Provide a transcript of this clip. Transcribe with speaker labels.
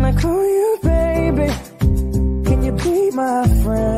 Speaker 1: Can I call you baby? Can you be my friend?